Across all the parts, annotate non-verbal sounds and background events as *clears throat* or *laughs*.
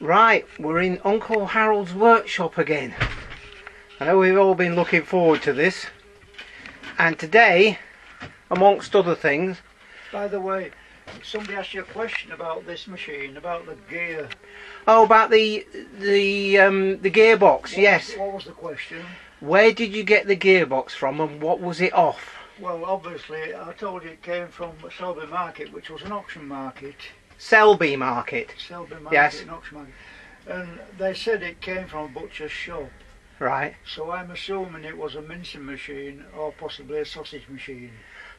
Right, we're in Uncle Harold's workshop again. I know we've all been looking forward to this. And today, amongst other things, By the way, somebody asked you a question about this machine, about the gear. oh, about the the um, the gearbox. What- Yes. What was the question? Where did you get the gearbox from, and what was it off? Well, obviously, I told you it came from Selby Market, which was an auction market. Selby Market. Selby Market, Yes. an auction market. And they said it came from a butcher's shop. Right. So I'm assuming it was a mincing machine or possibly a sausage machine.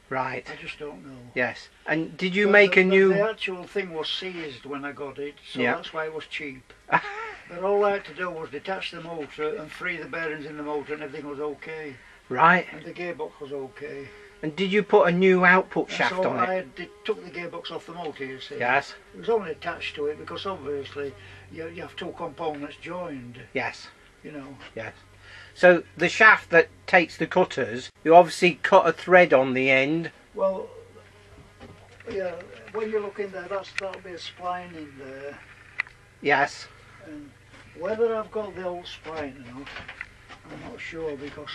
Right. I just don't know. Yes. And did you But make the, a new? The actual thing was seized when I got it, so Yeah. that's why it was cheap. *laughs* but all I had to do was detach the motor and free the bearings in the motor, and everything was okay. Right. And the gearbox was okay. And did you put a new output shaft so on it? I did, took the gearbox off the motor, you see. Yes. It was only attached to it because obviously you, you have two components joined, Yes. you know. Yes. So the shaft that takes the cutters, you obviously cut a thread on the end. Well, yeah, when you look in there, that's, that'll be a spline in there. Yes. And whether I've got the old spline or not, I'm not sure because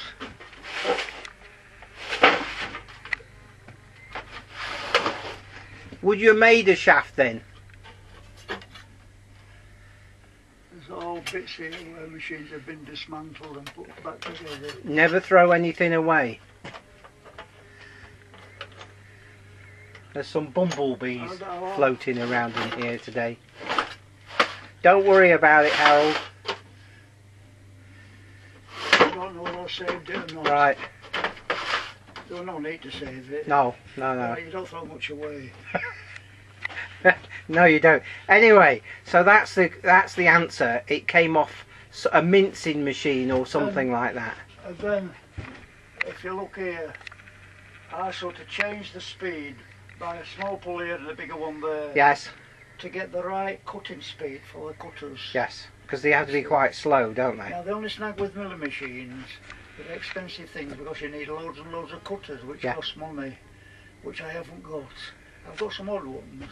Would you have made a shaft then? there's all bits here where machines have been dismantled and put back together. Never throw anything away. There's some bumblebees floating around in here today. Don't worry about it, Harold. I don't know whether I saved it or not. Right. There's no need to save it. No, no, no. You don't throw much away. *laughs* No, you don't. Anyway, so that's the that's the answer. It came off a mincing machine or something um, like that. And then, if you look here, I sort of changed the speed by a small pulley here and a bigger one there Yes, to get the right cutting speed for the cutters. yes, because they have to be quite slow, don't they? Now the only snag with milling machines, they're expensive things because you need loads and loads of cutters which Yeah. cost money, which I haven't got. I've got some odd ones,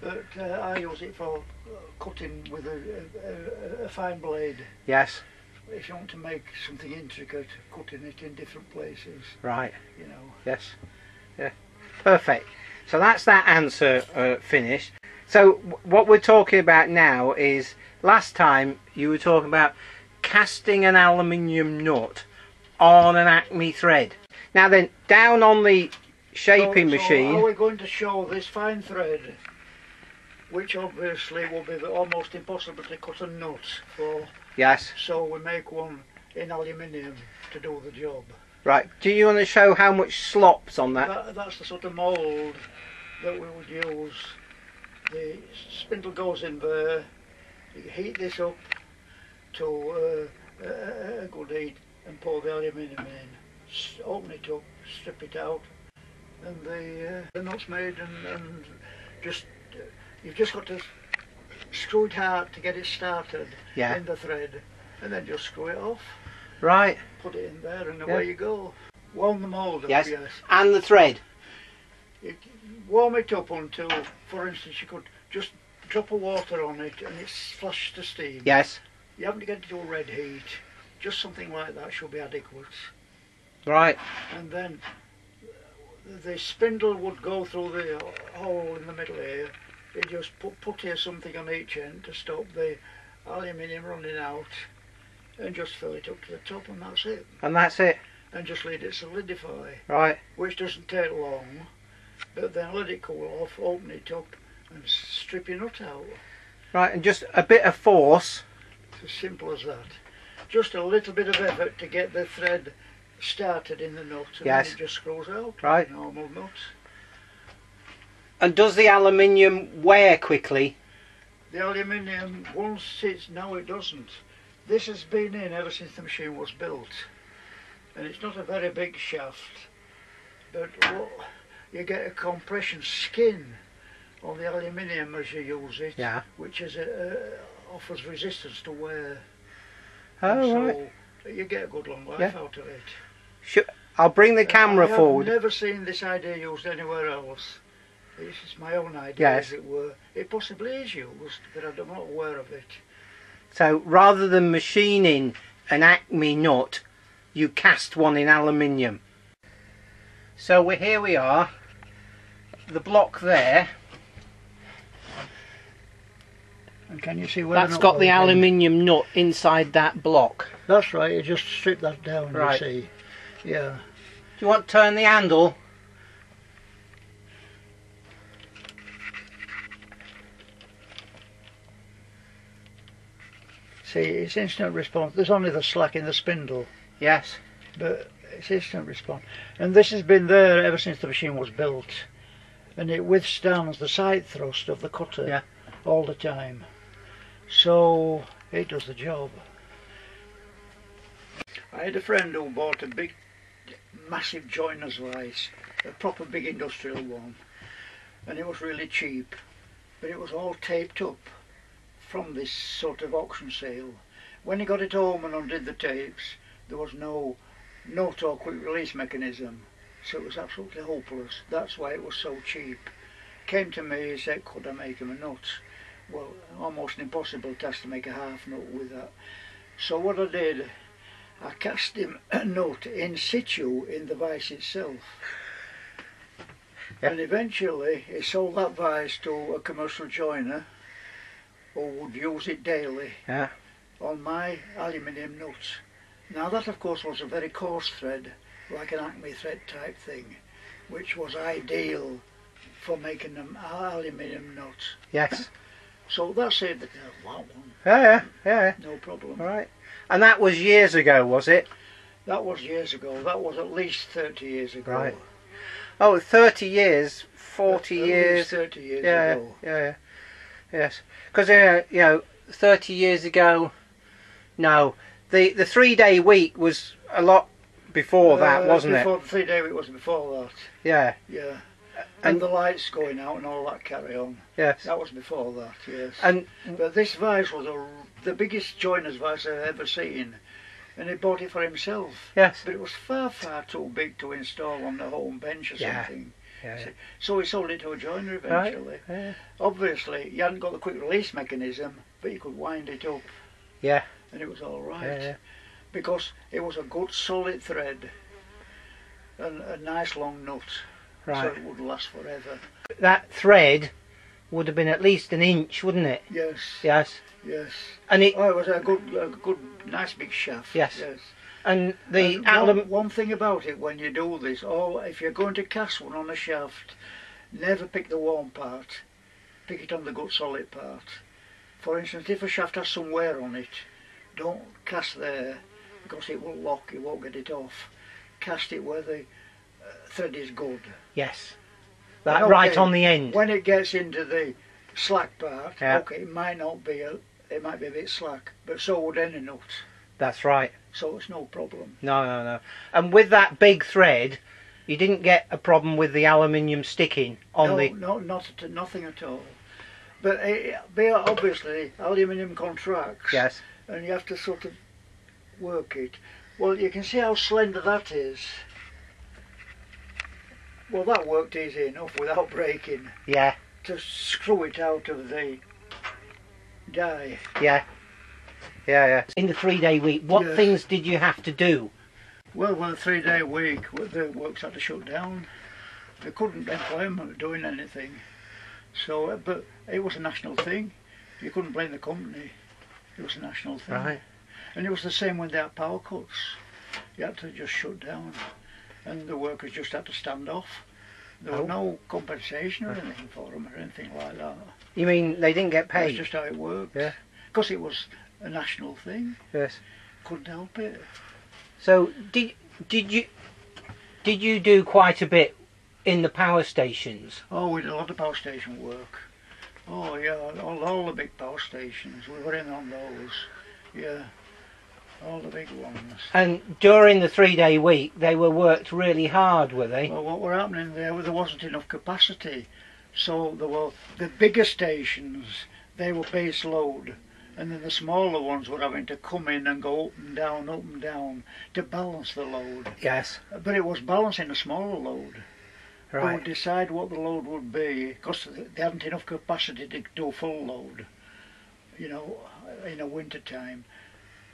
but uh, I use it for uh, cutting with a, a, a, fine blade. Yes, If you want to make something intricate, cutting it in different places, right. you know. Yes, yeah, perfect. So that's that answer uh, finished. So w- what we're talking about now is last time you were talking about casting an aluminium nut on an Acme thread. Now then, down on the shaping so, machine. So are we going to show this fine thread, which obviously will be almost impossible to cut a nut for? Yes, So we make one in aluminium to do the job. right. Do you want to show how much slops on that? That, that's the sort of mould that we would use. The spindle goes in there. You heat this up to uh, a, a good heat and pour the aluminium in. Open it up, strip it out, and the uh, the nut's made. And, and just uh, you've just got to screw it hard to get it started Yeah. in the thread, and then just screw it off. Right. Put it in there, and Yeah. away you go. Warm the mould up, Yes. yes. And the thread. It, warm it up until, for instance, you could just drop a water on it and it's flashed to steam. Yes. You haven't to get it to a red heat. Just something like that should be adequate. Right. And then the spindle would go through the hole in the middle here. You just put, put here something on each end to stop the aluminium running out and just fill it up to the top and that's it. And that's it. And just let it solidify. Right. which doesn't take long, but then let it cool off, open it up, and strip your nut out. Right. And just a bit of force. It's as simple as that. Just a little bit of effort to get the thread started in the nut, and Yes. then it just screws out. Right. Normal nut. And does the aluminium wear quickly? The aluminium, once it's now it doesn't. This has been in ever since the machine was built, and it's not a very big shaft, but what, you get a compression skin on the aluminium as you use it. Yeah. which is a, uh, offers resistance to wear. Oh, so right. you get a good long life Yeah. out of it. I'll bring the uh, camera forward. I have never seen this idea used anywhere else. It's just my own idea, Yes. as it were. It possibly is used, but I'm not aware of it. So rather than machining an Acme nut, you cast one in aluminium. So we're, here we are. The block there, And can you see where that's got the goes in? aluminium nut inside that block. That's right. You just strip that down. Right. You see. Yeah. Do you want to turn the handle? See, it's instant response. There's only the slack in the spindle, Yes. but it's instant response. And this has been there ever since the machine was built, and it withstands the side thrust of the cutter Yeah. all the time. So it does the job. I had a friend who bought a big, massive joiner's vise, a proper big industrial one, and it was really cheap, but it was all taped up from this sort of auction sale. When he got it home and undid the tapes, there was no nut or quick release mechanism, so it was absolutely hopeless. That's why it was so cheap. Came to me, he said, could I make him a nut? Well, almost impossible task to make a half note with that. So what I did, I cast him a note in situ in the vice itself. Yeah. And eventually he sold that vice to a commercial joiner who would use it daily Yeah. on my aluminium nuts. Now that of course was a very coarse thread, like an acme thread type thing, which was ideal for making them aluminium nuts. Yes. So that saved the uh, wow, Yeah, yeah, yeah. no problem. All right. And that was years ago, was it? That was years ago. That was at least 30 years ago. Right. Oh, 30 years, 40 At years. least 30 years yeah, ago. yeah, yeah. Yes. Because, uh, you know, 30 years ago, no. The, the three day week was a lot before that, Uh, wasn't before it? the three day week was before that. Yeah, Yeah. And- the lights going out and all that carry on. yes. That was before that, yes. And But this vice was a, the biggest joiner's vice I've ever seen. And he bought it for himself. yes. But it was far, far too big to install on the home bench or Yeah. something. Yeah, yeah. So he sold it to a joiner Right. eventually. Yeah. Obviously, he hadn't got the quick release mechanism, but he could wind it up. Yeah. And it was all right. Yeah. Because it was a good solid thread and a nice long nut. So Right. it would last forever. That thread would have been at least an inch, wouldn't it? Yes, Yes. yes. And it Oh, it was a good, a good, nice big shaft. Yes. Yes. and the And alum. one, one thing about it when you do this, oh, if you're going to cast one on a shaft, never pick the warm part. Pick it on the good solid part. For instance, if a shaft has some wear on it, don't cast there because it will lock. You won't get it off. Cast it where the thread is good. Yes. That Okay. right on the end. When it gets into the slack part, Yeah. okay, it might not be a, it might be a bit slack, but so would any nut. That's right. So it's no problem. No, no, no. And with that big thread, you didn't get a problem with the aluminium sticking on no, the. no, not at, nothing at all. But uh, they are obviously aluminium contracts, Yes. and you have to sort of work it. Well, you can see how slender that is. Well, that worked easy enough without breaking. Yeah. To screw it out of the die. Yeah. Yeah, yeah. In the three day week, what Yes. things did you have to do? Well, with a three-day week, the works had to shut down. They couldn't employ them doing anything. So, uh, but it was a national thing. You couldn't blame the company. It was a national thing. Right. And it was the same when they had power cuts. You had to just shut down. And the workers just had to stand off. There Oh. was no compensation or anything for them or anything like that. You mean they didn't get paid? That's just how it worked. Yeah. Because it was a national thing. Yes. Couldn't help it. So did did you did you do quite a bit in the power stations? Oh, we did a lot of power station work. Oh yeah, all, all the big power stations. We were in on those. Yeah, all the big ones. And during the three day week, they were worked really hard, were they? Well, what were happening there? was There wasn't enough capacity, so there were the bigger stations. They were base load, and then the smaller ones were having to come in and go up and down, up and down to balance the load. Yes. But it was balancing a smaller load. Right. They would decide what the load would be because they hadn't enough capacity to do full load, you know, in a winter time.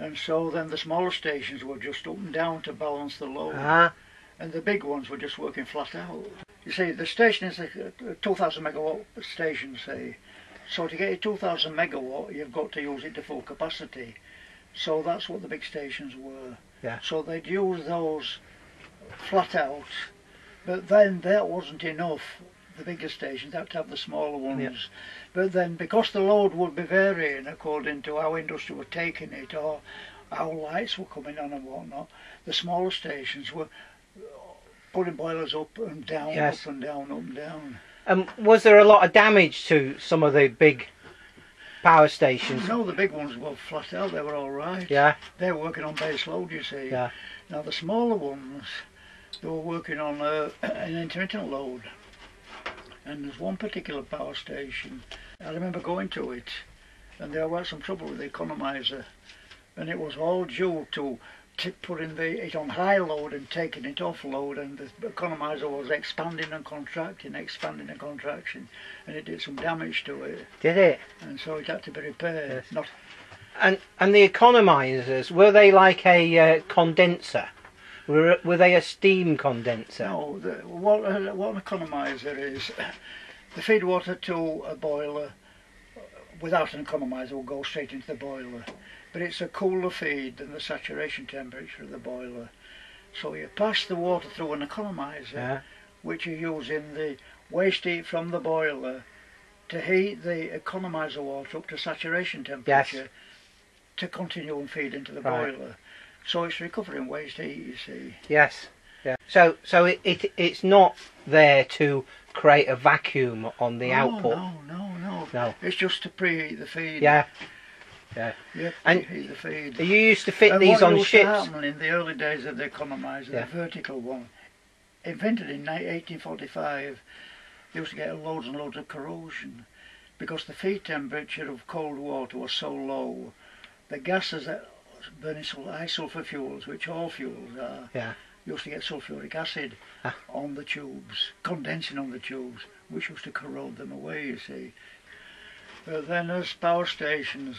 And so then the smaller stations were just up and down to balance the load, Ah, and the big ones were just working flat out. You see, the station is a, a 2,000 megawatt station, say. So to get a 2,000 megawatt, you've got to use it to full capacity. So that's what the big stations were. Yeah. So they'd use those flat out, but then that wasn't enough. The bigger stations had to have the smaller ones. Yeah. But then, because the load would be varying according to how industry were taking it or how lights were coming on and whatnot, the smaller stations were putting boilers up and down, Yes. up and down, up and down. and was there a lot of damage to some of the big power stations? No, the big ones were flat out, they were all right. Yeah, They were working on base load, you see. Yeah. Now the smaller ones, they were working on uh, an intermittent load. And there's one particular power station, I remember going to it, and there was some trouble with the economizer, and it was all due to t- putting the, it on high load and taking it off load, and the economizer was expanding and contracting, expanding and contraction, and it did some damage to it, did it? and so it had to be repaired. Yes. Not And and the economizers were they like a uh, condenser? Were were they a steam condenser? No, the, what, uh, what an economizer is, the feed water to a boiler uh, without an economizer will go straight into the boiler. But it's a cooler feed than the saturation temperature of the boiler. So you pass the water through an economizer, Yeah. which you use in the waste heat from the boiler to heat the economizer water up to saturation temperature to continue and feed into the Right. boiler. So it's recovering waste heat, you see. Yes. Yeah. So so it, it it's not there to create a vacuum on the Oh, output. No, no, no. No. It's just to preheat the feed. Yeah. Yeah, And- preheat the feed. You used to fit and these on ships. In the early days of the economizer, Yeah. the vertical one, invented in 1845, they used to get loads and loads of corrosion because the feed temperature of cold water was so low. The gases that burning sul- high sulfur fuels, which all fuels are, Yeah. used to get sulfuric acid Ah. on the tubes, condensing on the tubes, which used to corrode them away, you see. But then as power stations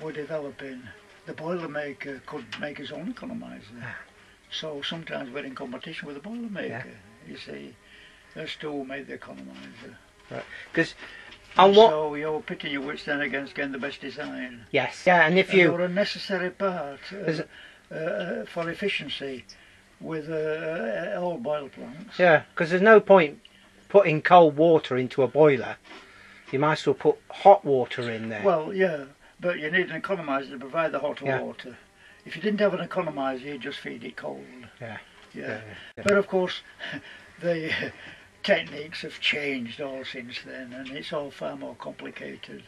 were developing, the Boilermaker could make his own economizer. Ah. So sometimes we're in competition with the Boilermaker, you see. Two who made the economizer. Because on what? So you're pitting your wits then against getting the best design. Yes. Yeah. And if And you were a necessary part uh, uh, uh, for efficiency with uh, uh, all boiler plants. yeah, because there's no point putting cold water into a boiler. You might as well put hot water in there. Well, yeah, but you need an economizer to provide the hot Yeah. water. If you didn't have an economizer, you'd just feed it cold. Yeah. Yeah. Yeah, yeah. But of course, *laughs* the techniques have changed all since then, and it's all far more complicated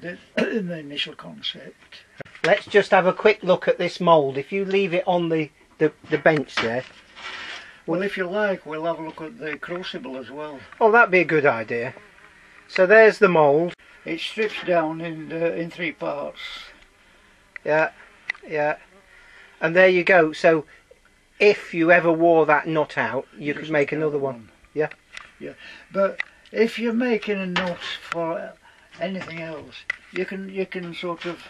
than *clears throat* the initial concept. Let's just have a quick look at this mould. If you leave it on the, the, the bench there. Well, if you like, we'll have a look at the crucible as well. Oh, that'd be a good idea. So there's the mould. It strips down in uh, in three parts. Yeah, yeah. And there you go. So if you ever wore that nut out, you could make another out one. Yeah. Yeah, but if you're making a nut for anything else, you can you can sort of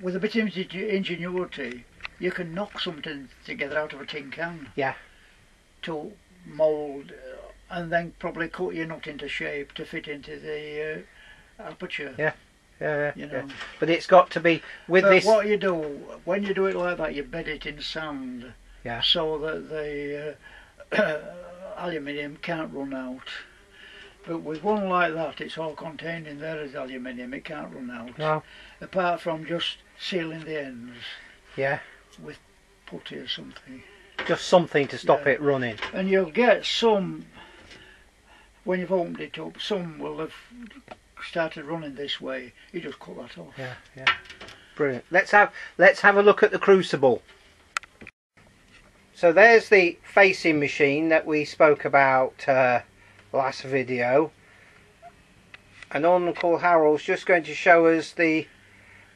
with a bit of ingenuity, you can knock something together out of a tin can. Yeah. To mould, uh, and then probably cut your nut into shape to fit into the uh, aperture. Yeah, yeah, yeah, You yeah. know. But it's got to be with but this. what you do when you do it like that, you bed it in sand, Yeah. so that the uh, *clears throat* aluminium can't run out. But with one like that, it's all contained in there as aluminium. It can't run out, No. apart from just sealing the ends Yeah. with putty or something. Just something to stop Yeah. it running. And you'll get some when you've opened it up. Some will have started running this way. You just cut that off. Yeah, yeah. Brilliant. Let's have let's have a look at the crucible. So there's the shaping machine that we spoke about uh, last video, and Uncle Harold's just going to show us the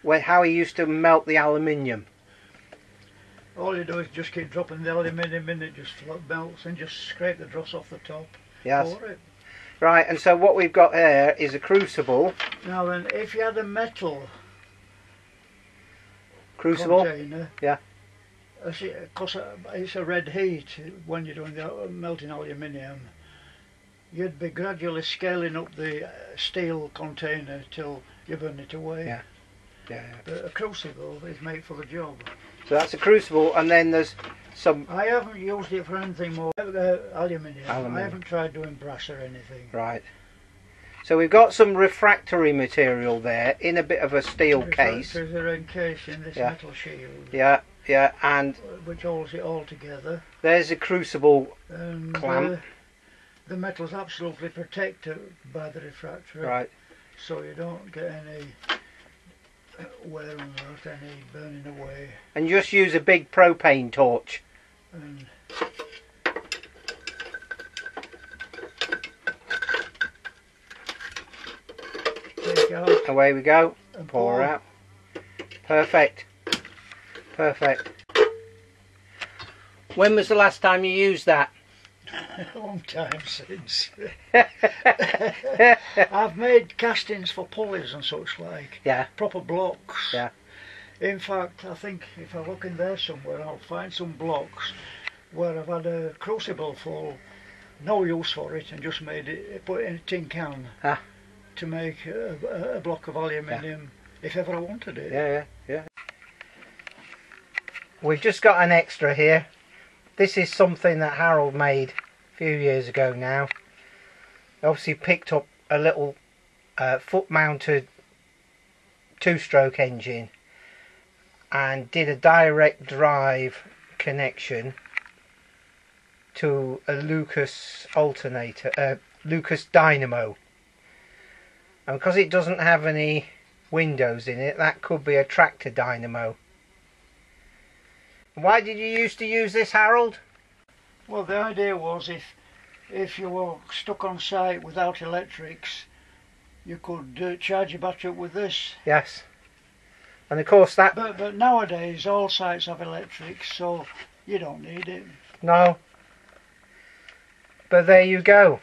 when how he used to melt the aluminium. All you do is just keep dropping the aluminium in, it just melts and just scrape the dross off the top. Yes. It. Right, and so what we've got here is a crucible. Now then, if you had a metal Crucible. container, Yeah. Because it's a red heat when you're doing the uh, melting aluminium, you'd be gradually scaling up the uh, steel container till you burn it away. Yeah. Yeah. yeah. But a crucible is made for the job. So that's a crucible, and then there's some. I haven't used it for anything more. Uh, aluminium. Aluminium. I haven't tried doing brass or anything. Right. So we've got some refractory material there in a bit of a steel case. Refractories are encased in this Yeah. metal shield, Yeah, yeah, and which holds it all together. there's a crucible. And Clamp. uh, the metal's absolutely protected by the refractory, Right. so you don't get any uh, wear on that, any burning away. And just use a big propane torch. And Away we go. and Pour out. Perfect. Perfect. When was the last time you used that? *laughs* A long time since. *laughs* I've made castings for pulleys and such like. Yeah. Proper blocks. Yeah. In fact, I think if I look in there somewhere, I'll find some blocks where I've had a crucible full, no use for it, and just made it, put it in a tin can Ah. to make a, a- a block of aluminium if ever I wanted it. Yeah, yeah, yeah. We've just got an extra here. This is something that Harold made a few years ago now. Obviously picked up a little uh, foot-mounted two-stroke engine and did a direct drive connection to a Lucas alternator, uh, Lucas dynamo. And because it doesn't have any windows in it, that could be a tractor dynamo. Why did you used to use this, Harold? Well, the idea was if if you were stuck on site without electrics, you could uh, charge your battery up with this. Yes. And of course that But but nowadays all sites have electrics, so you don't need it. no. But there you go.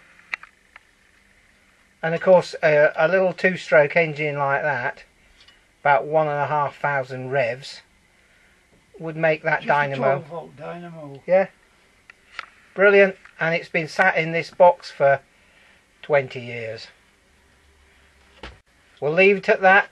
And of course a, a little two-stroke engine like that, about one and a half thousand revs, would make that Just dynamo a 12 volt dynamo. Yeah. Brilliant. And it's been sat in this box for 20 years. We'll leave it at that.